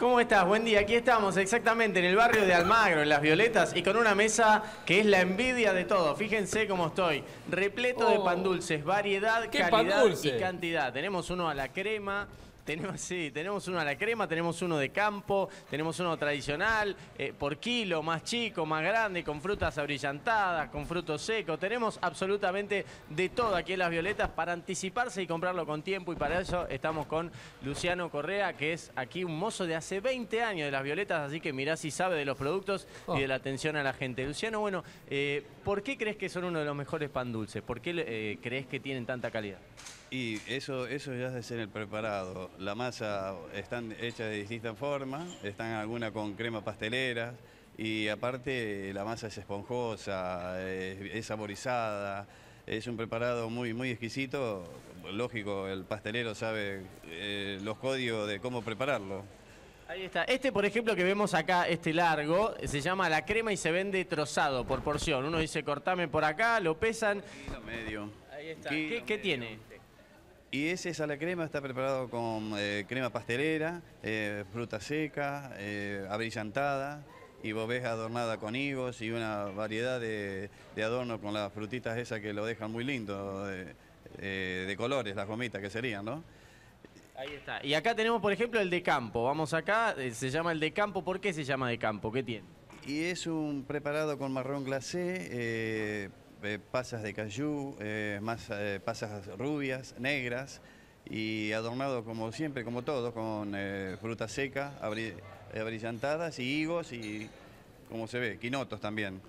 ¿Cómo estás? Buen día. Aquí estamos exactamente en el barrio de Almagro, en Las Violetas, y con una mesa que es la envidia de todo. Fíjense cómo estoy. Repleto de Oh. pan dulces, variedad, ¿Qué calidad y cantidad. Tenemos uno a la crema. Tenemos, sí, tenemos uno a la crema, tenemos uno de campo, tenemos uno tradicional, eh, por kilo, más chico, más grande, con frutas abrillantadas, con frutos secos. Tenemos absolutamente de todo aquí en Las Violetas para anticiparse y comprarlo con tiempo. Y para eso estamos con Luciano Correa, que es aquí un mozo de hace 20 años de Las Violetas, así que mirá si sabe de los productos Oh. y de la atención a la gente. Luciano, bueno, eh, ¿por qué crees que son uno de los mejores pan dulces? ¿Por qué eh, crees que tienen tanta calidad? Y eso, eso ya es de ser el preparado. La masa están hechas de distintas formas, están algunas con crema pastelera y aparte la masa es esponjosa, es, es saborizada. Es un preparado muy, muy exquisito. Lógico, el pastelero sabe eh, los códigos de cómo prepararlo. Ahí está. Este, por ejemplo, que vemos acá, este largo, se llama la crema y se vende trozado por porción. Uno dice, cortame por acá, lo pesan. Kilo medio. Ahí está. Kilo ¿Qué, tiene? Y ese es a la crema, está preparado con eh, crema pastelera, eh, fruta seca, eh, abrillantada y boveja adornada con higos y una variedad de, de adornos con las frutitas esas que lo dejan muy lindo, de, colores, las gomitas que serían, ¿no? Ahí está. Y acá tenemos, por ejemplo, el de campo. Vamos acá, se llama el de campo. ¿Por qué se llama de campo? ¿Qué tiene? Y es un preparado con marrón glacé, eh, pasas de cayú, eh, más, eh, pasas rubias, negras y adornado como siempre, como todo, con eh, fruta seca, abri- abrillantadas y higos y, como se ve, quinotos también.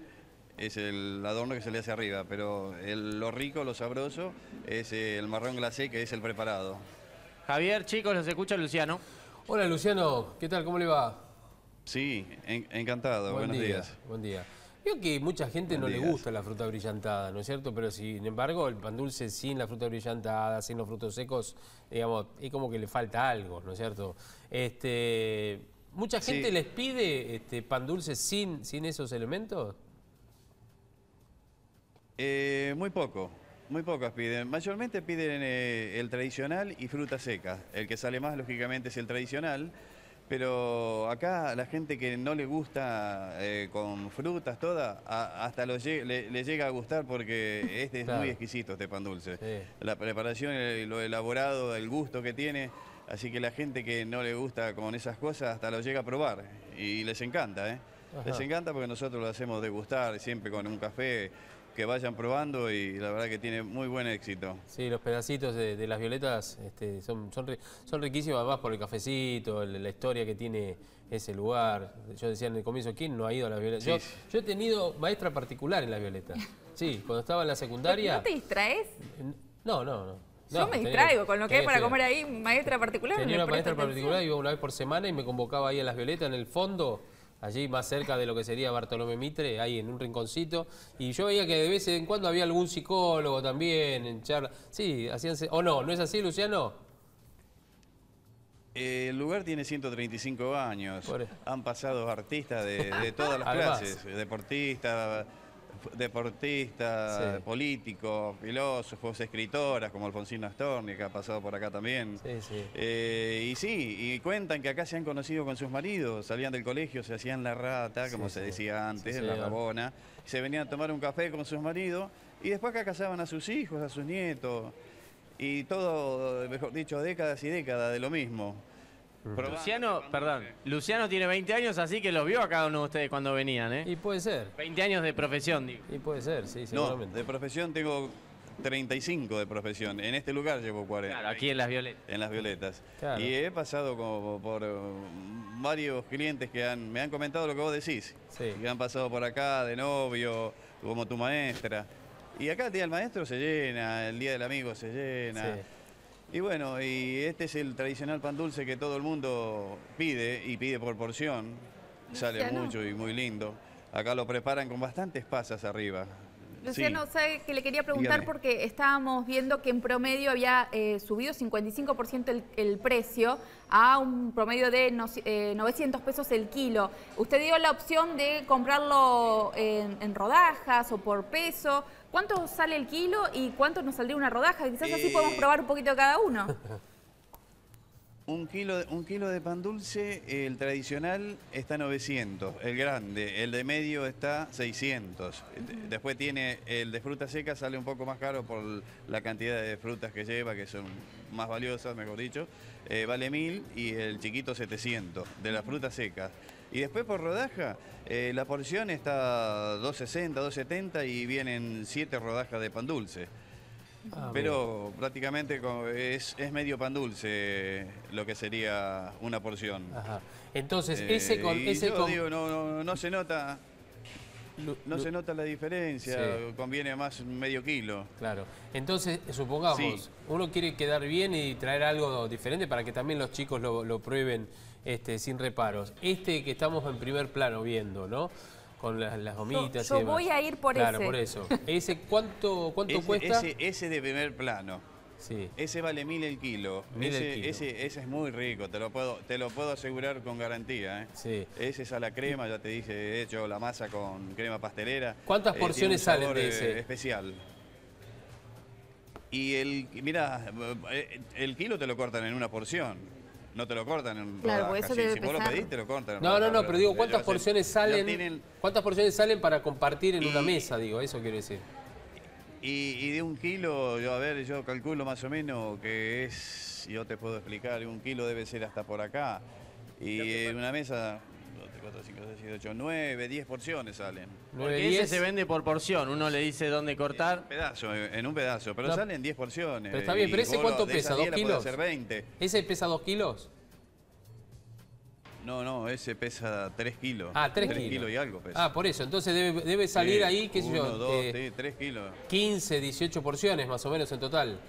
Es el adorno que se le hace arriba, pero el- lo rico, lo sabroso, es el marrón glacé que es el preparado. Javier, chicos, los escucha Luciano. Hola Luciano, ¿qué tal? ¿Cómo le va? Sí, en- encantado, Buen buenos día, días. Buen día. Veo que mucha gente no le gusta la fruta brillantada, ¿no es cierto? Pero sin embargo, el pan dulce sin la fruta brillantada, sin los frutos secos, digamos, es como que le falta algo, ¿no es cierto? Este, ¿Mucha gente Sí. les pide este, pan dulce sin, sin esos elementos? Eh, muy poco, muy pocas piden. Mayormente piden eh, el tradicional y fruta seca. El que sale más, lógicamente, es el tradicional. Pero acá la gente que no le gusta eh, con frutas toda, a- hasta lo le, le llega a gustar porque este es Claro. muy exquisito este pan dulce. Sí. La preparación, eh, lo elaborado, el gusto que tiene. Así que la gente que no le gusta con esas cosas hasta lo llega a probar y les encanta, ¿eh? Ajá. Les encanta porque nosotros lo hacemos degustar siempre con un café, que vayan probando y la verdad que tiene muy buen éxito. Sí, los pedacitos de, de las violetas este, son, son, ri- son riquísimos, además por el cafecito, el- la historia que tiene ese lugar. Yo decía en el comienzo, ¿quién no ha ido a las violetas? Sí, Yo, yo he tenido maestra particular en las violetas. Sí, cuando estaba en la secundaria. ¿No te distraes? No, no, no. Yo No, me distraigo con lo que hay para comer ahí, maestra particular. Tenía una maestra atención. particular, iba una vez por semana y me convocaba ahí a las violetas en el fondo, allí más cerca de lo que sería Bartolomé Mitre, ahí en un rinconcito. Y yo veía que de vez en cuando había algún psicólogo también en charla. Sí, hacían. ¿O no? ¿No es así, Luciano? Eh, El lugar tiene 135 años. Por- Han pasado artistas de, de todas las clases, deportistas, deportistas, Sí. políticos, filósofos, escritoras como Alfonsina Storni, que ha pasado por acá también. Sí, sí. Eh, y sí, y cuentan que acá se han conocido con sus maridos, salían del colegio, se hacían la rata, como se decía antes, Sí, la rabona, se venían a tomar un café con sus maridos y después acá casaban a sus hijos, a sus nietos, y todo, mejor dicho, décadas y décadas de lo mismo. Probando, Luciano, perdón. Luciano tiene 20 años, así que los vio a cada uno de ustedes cuando venían, ¿eh? Y puede ser. 20 años de profesión, digo. Y puede ser, sí, No, seguramente. de profesión tengo 35 de profesión, en este lugar llevo 40. Claro, aquí en Las Violetas. en las violetas. Claro. Y he pasado como por eh, varios clientes que han, me han comentado lo que vos decís, Sí. que han pasado por acá de novio, como tu maestra. Y acá el día del maestro se llena, el día del amigo se llena. Sí. Y bueno, y este es el tradicional pan dulce que todo el mundo pide y pide por porción. Sale mucho y muy lindo. Acá lo preparan con bastantes pasas arriba. Luciano, Sí. ¿sabe que le quería preguntar? Dígame. Porque estábamos viendo que en promedio había eh, subido 55% el, el precio a un promedio de no- eh, 900 pesos el kilo. Usted dio la opción de comprarlo en, en rodajas o por peso. ¿Cuánto sale el kilo y cuánto nos saldría una rodaja? Quizás así Eh, podemos probar un poquito cada uno. Un kilo, de- un kilo de pan dulce, el tradicional está 900, el grande, el de medio está 600. Después tiene el de fruta seca, sale un poco más caro por la cantidad de frutas que lleva, que son más valiosas, mejor dicho. Eh, vale 1000 y el chiquito 700, de las frutas secas. Y después por rodaja, eh, la porción está 260, 270 y vienen 7 rodajas de pan dulce. Ah, Pero prácticamente es, es medio pan dulce lo que sería una porción. Ajá. Entonces, Eh, ese con... y Ese yo con digo, no, no, no se nota, no se nota la diferencia, Sí. conviene más medio kilo. Claro. Entonces, supongamos, Sí. uno quiere quedar bien y traer algo diferente para que también los chicos lo, lo prueben este, sin reparos. Este que estamos en primer plano viendo, ¿no? Con las, las gomitas yo y demás. voy a ir por claro, ese. por eso. ¿Ese cuánto, cuánto Ese, cuesta? ese, ese de primer plano. Sí. Ese vale mil el kilo. Mil el ese, kilo. Ese, ese es muy rico, te lo puedo, te lo puedo asegurar con garantía. ¿eh? Sí. Ese es a la crema, ya te dije, he hecho la masa con crema pastelera. ¿Cuántas Eh, porciones salen de eh, ese? especial. Y el, mira, el kilo te lo cortan en una porción. No te lo cortan en Claro, rodajas. eso Si- debe si vos lo pedís, te lo cortan en No, no, rodajas, no, pero digo, ¿cuántas porciones salen? tienen- ¿Cuántas porciones salen para compartir en una mesa? Digo, eso quiero decir. Y, y de un kilo, yo a ver, yo calculo más o menos que es, yo te puedo explicar, un kilo debe ser hasta por acá. Y en una mesa, 2, 3, 4, 5, 6, 7, 8, 9, 10 porciones salen. Nueve, Porque ese diez. se vende por porción. Uno le dice dónde cortar. Un pedazo, en un pedazo, pero No. salen 10 porciones. Pero está bien, pero ese ¿cuánto pesa? 10 ¿Dos la podés kilos? hacer 20. ¿Ese pesa dos kilos? No, no, ese pesa 3 kilos. Ah, tres 3 kilos. y algo pesa. Ah, por eso. Entonces debe, debe salir Sí, ahí, qué sé yo, uno, dos, eh, sí, 3 kilos. 15, 18 porciones más o menos en total.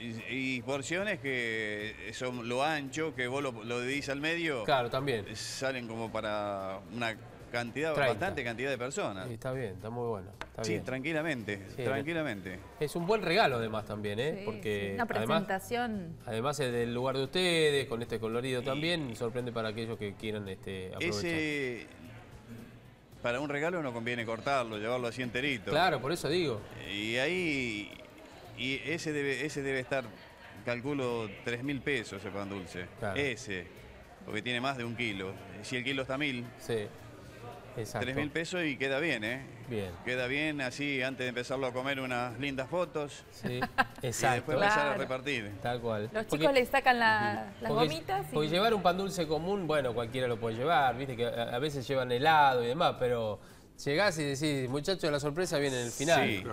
Y, y porciones que son lo ancho, que vos lo, lo dividís al medio. Claro, también. salen como para una cantidad, 30. bastante cantidad de personas. Sí, está bien, está muy bueno. Está Sí, bien. tranquilamente, Sí, tranquilamente. Es un buen regalo además también, ¿eh? Sí, Porque sí, una presentación. además es del lugar de ustedes, con este colorido también, sorprende para aquellos que quieran este, aprovechar. Ese, para un regalo no conviene cortarlo, llevarlo así enterito. Claro, por eso digo. Y ahí, y ese debe, ese debe estar, calculo, 3 mil pesos ese pan dulce. Claro. Ese, porque tiene más de un kilo. Si el kilo está mil, Sí. Exacto. 3 mil pesos y queda bien, ¿eh? Bien. Queda bien, así antes de empezarlo a comer unas lindas fotos Sí, y exacto. después empezar a Claro. repartir. Tal cual. Los Porque- chicos le sacan la- las porque- gomitas y... Porque llevar un pan dulce común, bueno, cualquiera lo puede llevar, viste que a, a veces llevan helado y demás, pero llegás y decís, muchachos, la sorpresa viene en el final. Sí.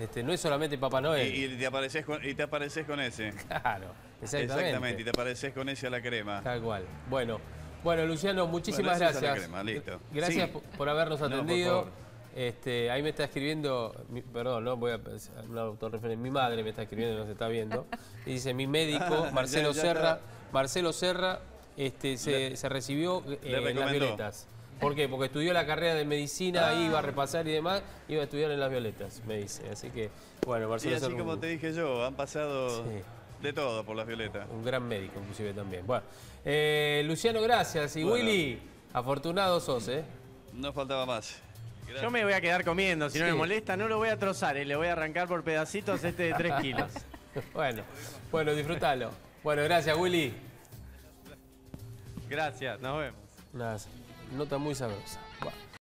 Este, no es solamente Papá Noel. Y, y te apareces con, y te apareces con ese. Claro, exactamente. Exactamente, y te apareces con ese a la crema. Tal cual. Bueno, bueno, Luciano, muchísimas Bueno, esa es la gracias. crema, listo. Gracias Sí. por- por habernos No, por atendido. favor. este, ahí me está escribiendo, mi- perdón, no voy a una autorreferencia, mi madre me está escribiendo, no se está viendo. Y dice, mi médico, Marcelo Ya- ya Serra. Marcelo Serra, este, se, se recibió eh, en las violetas. ¿Por qué? Porque estudió la carrera de medicina, iba a repasar y demás, iba a estudiar en las violetas, me dice. Así que, bueno, Y Marcelo así Serra, como un- te dije yo, han pasado Sí. de todo por las violetas. un gran médico, inclusive también. Bueno, eh, Luciano, gracias. Y Bueno. Willy, afortunado sos, ¿eh? No faltaba más. Yo me voy a quedar comiendo, si no Sí. me molesta, no lo voy a trozar, eh, le voy a arrancar por pedacitos este de 3 kilos. bueno, bueno, disfrútalo. Bueno, gracias, Willy. Gracias, nos vemos. Una nota muy sabrosa.